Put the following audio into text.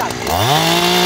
Obrigado.